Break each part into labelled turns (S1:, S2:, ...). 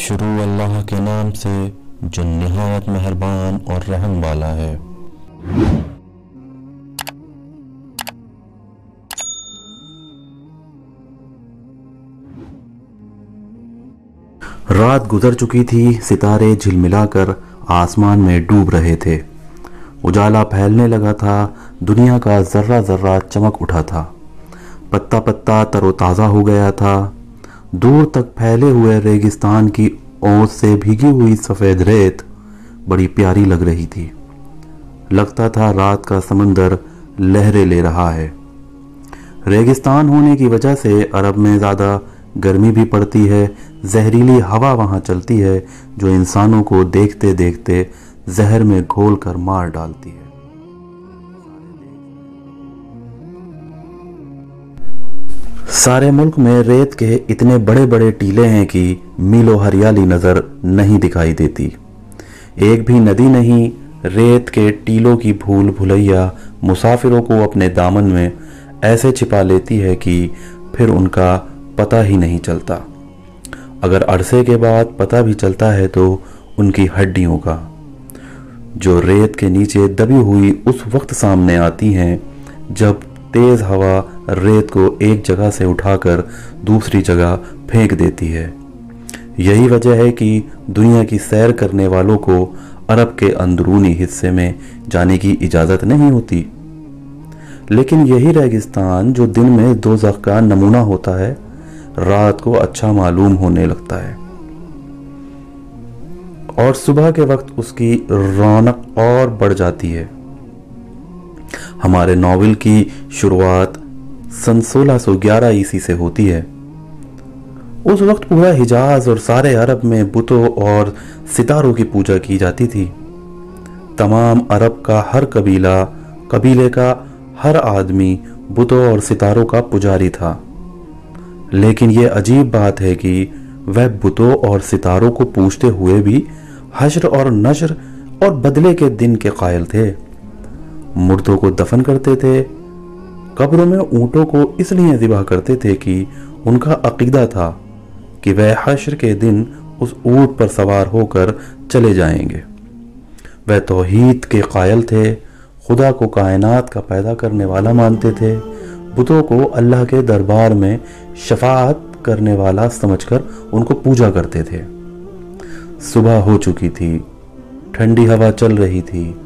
S1: शुरू अल्लाह के नाम से, जो नहायत मेहरबान और रहम वाला है। रात गुजर चुकी थी, सितारे झिलमिलाकर आसमान में डूब रहे थे। उजाला फैलने लगा था, दुनिया का जर्रा जर्रा चमक उठा था। पत्ता पत्ता तरोताज़ा हो गया था दूर तक फैले हुए रेगिस्तान की ओस से भीगी हुई सफ़ेद रेत बड़ी प्यारी लग रही थी। लगता था रात का समंदर लहरें ले रहा है। रेगिस्तान होने की वजह से अरब में ज़्यादा गर्मी भी पड़ती है, जहरीली हवा वहाँ चलती है, जो इंसानों को देखते देखते जहर में घोल कर मार डालती है। सारे मुल्क में रेत के इतने बड़े बड़े टीले हैं कि मीलो हरियाली नज़र नहीं दिखाई देती। एक भी नदी नहीं, रेत के टीलों की भूल भुलैया मुसाफिरों को अपने दामन में ऐसे छिपा लेती है कि फिर उनका पता ही नहीं चलता। अगर अरसे के बाद पता भी चलता है तो उनकी हड्डियों का। जो रेत के नीचे दबी हुई उस वक्त सामने आती हैं, जब तेज़ हवा रेत को एक जगह से उठाकर दूसरी जगह फेंक देती है। यही वजह है कि दुनिया की सैर करने वालों को अरब के अंदरूनी हिस्से में जाने की इजाज़त नहीं होती। लेकिन यही रेगिस्तान जो दिन में दो का नमूना होता है, रात को अच्छा मालूम होने लगता है। और सुबह के वक्त उसकी रौनक और बढ़ जाती है। हमारे नावल की शुरुआत सन 1611 ईसी से होती है। उस वक्त पूरा हिजाज और सारे अरब में बुतों और सितारों की पूजा की जाती थी। तमाम अरब का हर कबीला, कबीले का हर आदमी बुतों और सितारों का पुजारी था। लेकिन यह अजीब बात है कि वह बुतों और सितारों को पूछते हुए भी हश्र और नशर और बदले के दिन के कायल थे। मुर्दों को दफन करते थे। कब्रों में ऊँटों को इसलिए जिबा करते थे कि उनका अकीदा था कि वह हशर के दिन उस ऊँट पर सवार होकर चले जाएँगे। वह तोहीद के कायल थे, खुदा को कायनात का पैदा करने वाला मानते थे, बुतों को अल्लाह के दरबार में शफात करने वाला समझकर उनको पूजा करते थे। सुबह हो चुकी थी, ठंडी हवा चल रही थी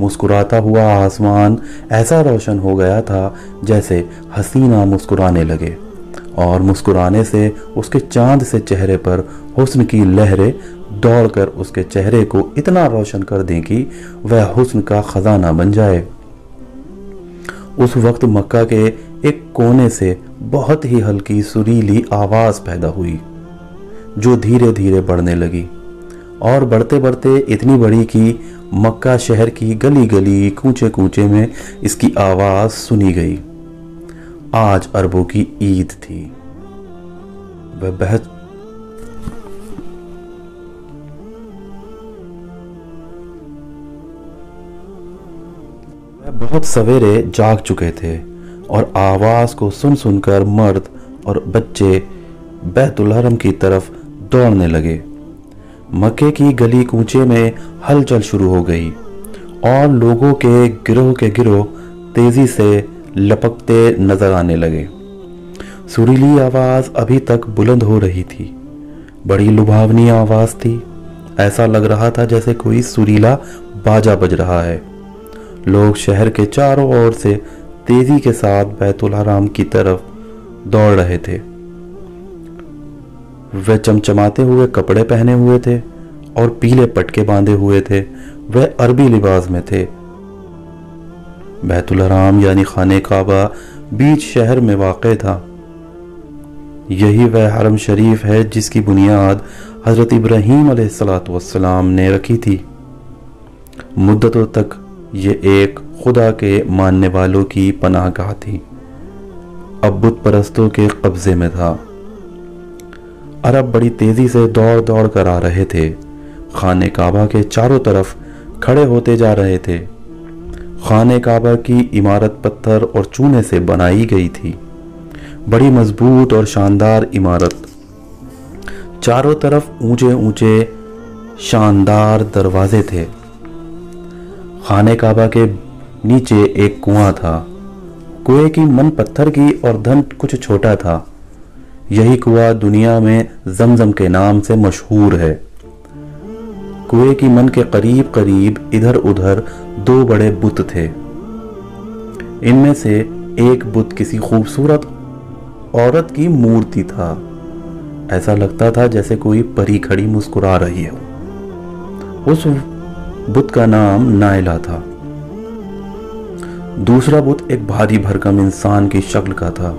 S1: मुस्कुराता हुआ आसमान ऐसा रोशन हो गया था जैसे हसीना मुस्कुराने लगे। और मुस्कुराने से उसके चाँद से चेहरे पर हुस्न की लहरें दौड़कर उसके चेहरे को इतना रोशन कर दें कि वह हुस्न का खजाना बन जाए। उस वक्त मक्का के एक कोने से बहुत ही हल्की सुरीली आवाज़ पैदा हुई, जो धीरे धीरे बढ़ने लगी। और बढ़ते बढ़ते इतनी बड़ी कि मक्का शहर की गली गली कूचे कूचे में इसकी आवाज़ सुनी गई। आज अरबों की ईद थी। वह बेहद बहुत सवेरे जाग चुके थे और आवाज़ को सुन सुनकर मर्द और बच्चे बैतुलहरम की तरफ़ दौड़ने लगे। मक्के की गली कूचे में हलचल शुरू हो गई और लोगों के गिरोह के गिरोह तेज़ी से लपकते नज़र आने लगे। सुरीली आवाज़ अभी तक बुलंद हो रही थी। बड़ी लुभावनी आवाज़ थी। ऐसा लग रहा था जैसे कोई सुरीला बाजा बज रहा है। लोग शहर के चारों ओर से तेज़ी के साथ बैतुल हराम की तरफ़ दौड़ रहे थे। वह चमचमाते हुए कपड़े पहने हुए थे और पीले पटके बांधे हुए थे। वह अरबी लिबास में थे। बैतुल हराम यानी खाने काबा बीच शहर में वाक़ था। यही वह हरम शरीफ है जिसकी बुनियाद हज़रत इब्राहीम सलाम ने रखी थी। मुद्दतों तक ये एक खुदा के मानने वालों की पनाह गाह थी। अब बुत परस्तों के कब्जे में था। अरब बड़ी तेज़ी से दौड़ दौड़ कर आ रहे थे। खाने काबा के चारों तरफ़ खड़े होते जा रहे थे। खाने काबा की इमारत पत्थर और चूने से बनाई गई थी। बड़ी मज़बूत और शानदार इमारत। चारों तरफ़ ऊँचे ऊँचे शानदार दरवाजे थे। खाने काबा के नीचे एक कुआँ था। कुएँ की मन पत्थर की और धन कुछ छोटा था। यही कुआ दुनिया में जमजम के नाम से मशहूर है। कुएँ की मन के करीब करीब इधर उधर दो बड़े बुत थे। इनमें से एक बुत किसी खूबसूरत औरत की मूर्ति था। ऐसा लगता था जैसे कोई परी खड़ी मुस्कुरा रही हो। उस बुत का नाम नायला था। दूसरा बुत एक भारी भरकम इंसान की शक्ल का था।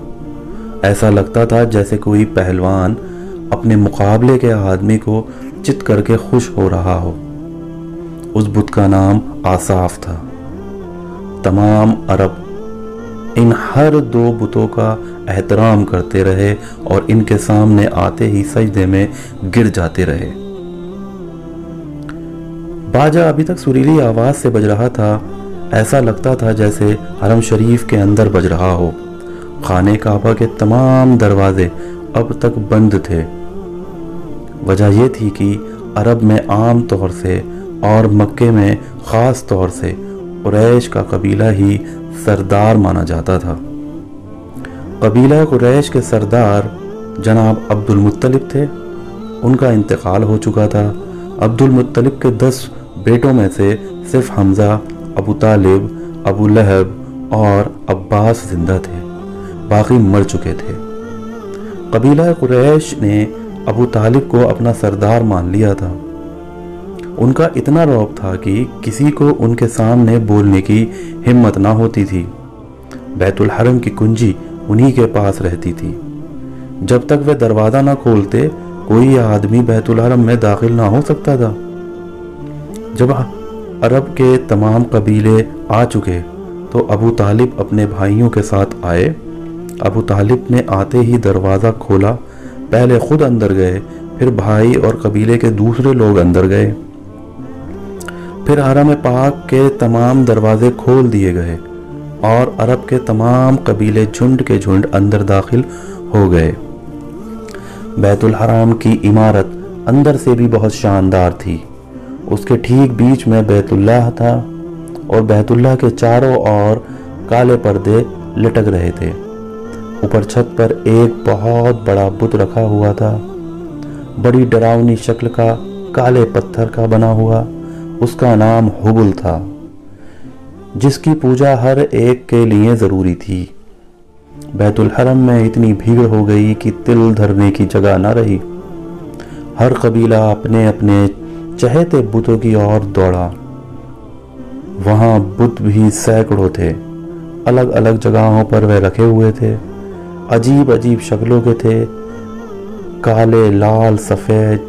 S1: ऐसा लगता था जैसे कोई पहलवान अपने मुकाबले के आदमी को चित करके खुश हो रहा हो। उस बुत का नाम आसाफ था। तमाम अरब इन हर दो बुतों का एहतराम करते रहे और इनके सामने आते ही सजदे में गिर जाते रहे। बाजा अभी तक सुरीली आवाज़ से बज रहा था। ऐसा लगता था जैसे हरम शरीफ के अंदर बज रहा हो। खाने काबा के तमाम दरवाजे अब तक बंद थे। वजह यह थी कि अरब में आम तौर से और मक्के में ख़ास तौर से कुरैश का कबीला ही सरदार माना जाता था। कबीला कुरैश के सरदार जनाब अब्दुल मुत्तलिब थे। उनका इंतकाल हो चुका था। अब्दुल मुत्तलिब के दस बेटों में से सिर्फ़ हमज़ा, अबू तालिब, अबू लहब और अब्बास ज़िंदा थे। बाकी मर चुके थे। कबीला कुरैश ने अबू तालिब को अपना सरदार मान लिया था। उनका इतना रौब था कि किसी को उनके सामने बोलने की हिम्मत ना होती थी। बैतुल हरम की कुंजी उन्हीं के पास रहती थी। जब तक वे दरवाज़ा ना खोलते, कोई आदमी बैतुल हरम में दाखिल ना हो सकता था। जब अरब के तमाम कबीले आ चुके तो अबू तालिब अपने भाइयों के साथ आए। अबू तालिब ने आते ही दरवाज़ा खोला, पहले खुद अंदर गए, फिर भाई और कबीले के दूसरे लोग अंदर गए। फिर हरम पाक के तमाम दरवाजे खोल दिए गए और अरब के तमाम कबीले झुंड के झुंड अंदर दाखिल हो गए। बैतुल हराम की इमारत अंदर से भी बहुत शानदार थी। उसके ठीक बीच में बैतुल्लाह था और बैतुल्लाह के चारों ओर काले पर्दे लटक रहे थे। ऊपर छत पर एक बहुत बड़ा बुत रखा हुआ था। बड़ी डरावनी शक्ल का काले पत्थर का बना हुआ उसका नाम हुबुल था, जिसकी पूजा हर एक के लिए ज़रूरी थी। बैतुल हरम में इतनी भीड़ हो गई कि तिल धरने की जगह न रही। हर कबीला अपने अपने चहेते बुतों की ओर दौड़ा। वहाँ बुत भी सैकड़ों थे अलग अलग जगहों पर वे रखे हुए थे। अजीब अजीब शक्लों के थे। काले, लाल, सफ़ेद।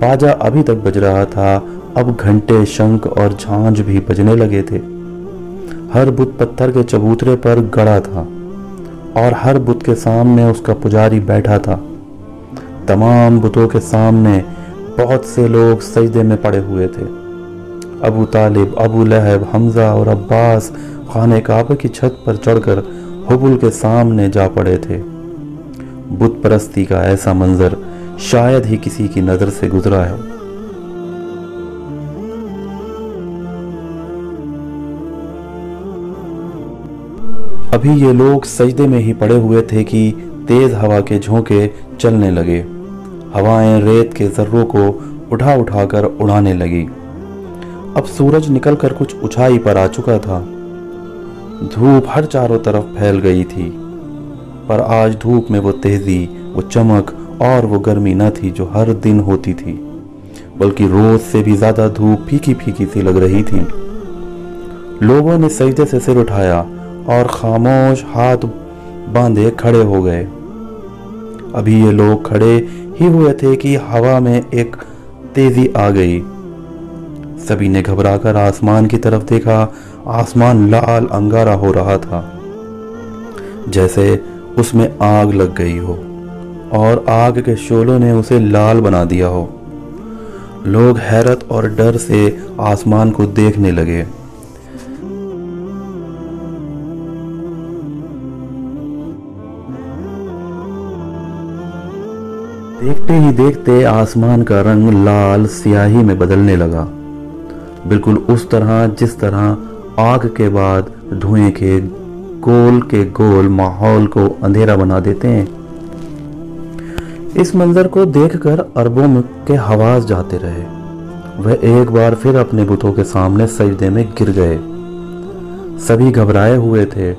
S1: बाजा अभी तक बज रहा था। अब घंटे, शंख और झांझ भी बजने लगे थे। हर बुत पत्थर के चबूतरे पर गड़ा था और हर बुत के सामने उसका पुजारी बैठा था। तमाम बुतों के सामने बहुत से लोग सजदे में पड़े हुए थे। अबू तालिब, अबू लहब, हमजा और अब्बास खाने काबे की छत पर चढ़कर हुबुल के सामने जा पड़े थे। बुत परस्ती का ऐसा मंजर शायद ही किसी की नज़र से गुजरा है। अभी ये लोग सजदे में ही पड़े हुए थे कि तेज हवा के झोंके चलने लगे। हवाएँ रेत के जर्रों को उठा उठाकर उड़ाने लगी। अब सूरज निकलकर कुछ ऊंचाई पर आ चुका था। धूप हर चारों तरफ़ फैल गई थी। पर आज धूप में वो तेज़ी, वो चमक और वो गर्मी न थी जो हर दिन होती थी, बल्कि रोज से भी ज़्यादा धूप फीकी फीकी सी लग रही थी। लोगों ने सजदे से सिर उठाया और खामोश हाथ बांधे खड़े हो गए। अभी ये लोग खड़े ही हुए थे कि हवा में एक तेज़ी आ गई। सभी ने घबराकर आसमान की तरफ़ देखा। आसमान लाल अंगारा हो रहा था। जैसे उसमें आग लग गई हो और आग के शोलों ने उसे लाल बना दिया हो। लोग हैरत और डर से आसमान को देखने लगे। देखते ही देखते आसमान का रंग लाल स्याही में बदलने लगा। बिल्कुल उस तरह, जिस तरह आग के बाद धुएँ के गोल के गोल माहौल को अंधेरा बना देते हैं। इस मंजर को देखकर अरबों के हवास जाते रहे। वह एक बार फिर अपने बुतों के सामने सजदे में गिर गए। सभी घबराए हुए थे,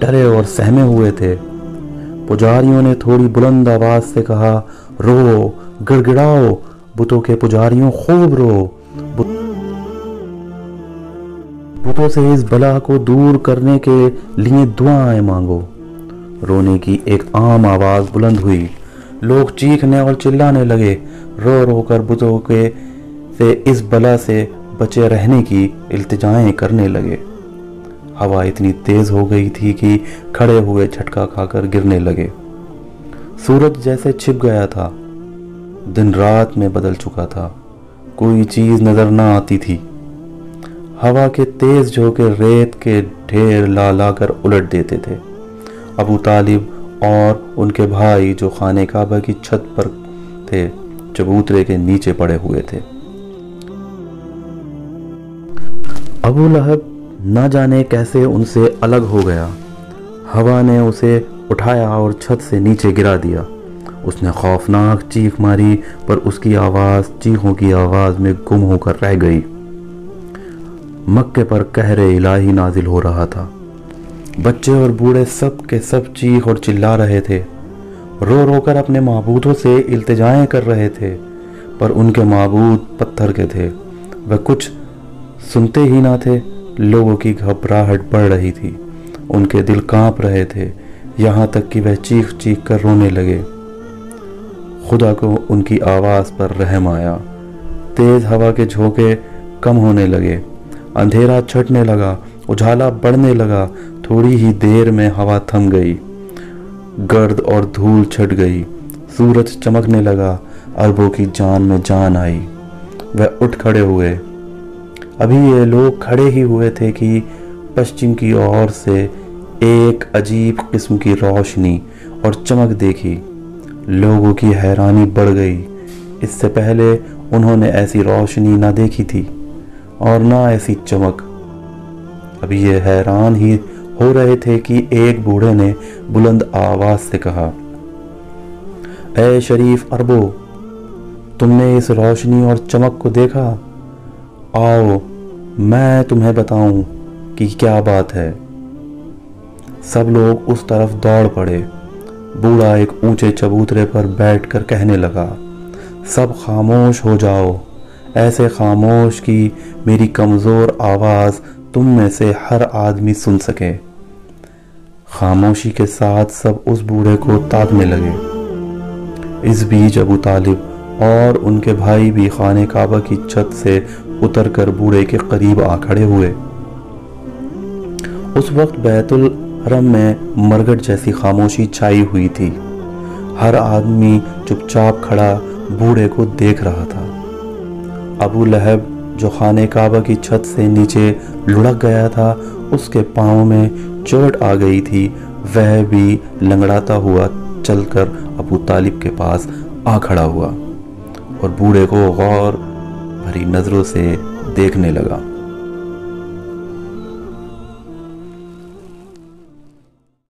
S1: डरे और सहमे हुए थे। पुजारियों ने थोड़ी बुलंद आवाज़ से कहा, रो, गिड़गिड़ाओ, बुतों के पुजारियों, खूब रो। बुतों से इस बला को दूर करने के लिए दुआएँ मांगो। रोने की एक आम आवाज़ बुलंद हुई। लोग चीखने और चिल्लाने लगे। रो रो कर बुतों के से इस बला से बचे रहने की इल्तिजाएँ करने लगे। हवा इतनी तेज हो गई थी कि खड़े हुए झटका खाकर गिरने लगे। सूरज जैसे छिप गया था। दिन रात में बदल चुका था। कोई चीज़ नज़र ना आती थी। हवा के तेज झोंके रेत के ढेर ला ला कर उलट देते थे। अबू तालिब और उनके भाई जो खाने काबा की छत पर थे, चबूतरे के नीचे पड़े हुए थे। अबू लहब न जाने कैसे उनसे अलग हो गया। हवा ने उसे उठाया और छत से नीचे गिरा दिया। उसने खौफनाक चीख मारी, पर उसकी आवाज़, चीखों की आवाज़ में गुम होकर रह गई। मक्के पर कहरे इलाही नाजिल हो रहा था। बच्चे और बूढ़े सब के सब चीख और चिल्ला रहे थे। रो रो कर अपने महबूदों से इल्तजाएँ कर रहे थे, पर उनके महबूद पत्थर के थे। वह कुछ सुनते ही ना थे। लोगों की घबराहट बढ़ रही थी। उनके दिल काँप रहे थे। यहाँ तक कि वह चीख चीख कर रोने लगे। खुदा को उनकी आवाज़ पर रहम आया। तेज हवा के झोंके कम होने लगे। अंधेरा छटने लगा, उजाला बढ़ने लगा, थोड़ी ही देर में हवा थम गई। गर्द और धूल छट गई, सूरज चमकने लगा, अरबों की जान में जान आई। वह उठ खड़े हुए। अभी ये लोग खड़े ही हुए थे कि पश्चिम की ओर से एक अजीब किस्म की रोशनी और चमक देखी। लोगों की हैरानी बढ़ गई। इससे पहले उन्होंने ऐसी रोशनी ना देखी थी। और ना ऐसी चमक। अभी ये हैरान ही हो रहे थे कि एक बूढ़े ने बुलंद आवाज़ से कहा, ए शरीफ अरबो, तुमने इस रोशनी और चमक को देखा? आओ, मैं तुम्हें बताऊँ कि क्या बात है। सब लोग उस तरफ़ दौड़ पड़े। बूढ़ा एक ऊँचे चबूतरे पर बैठकर कहने लगा, सब खामोश हो जाओ। ऐसे खामोश कि मेरी कमज़ोर आवाज़ तुम में से हर आदमी सुन सके। खामोशी के साथ सब उस बूढ़े को ताकने लगे। इस बीच अबू तालिब और उनके भाई भी खाने काबा की छत से उतरकर बूढ़े के करीब आ खड़े हुए। उस वक्त बैतुल हरम में मरगट जैसी खामोशी छाई हुई थी। हर आदमी चुपचाप खड़ा बूढ़े को देख रहा था। अबू लहब, जो खान काबा की छत से नीचे लुढ़क गया था, उसके पाँव में चोट आ गई थी। वह भी लंगड़ाता हुआ चलकर अबू तालिब के पास आ खड़ा हुआ और बूढ़े को गौर भरी नज़रों से देखने लगा।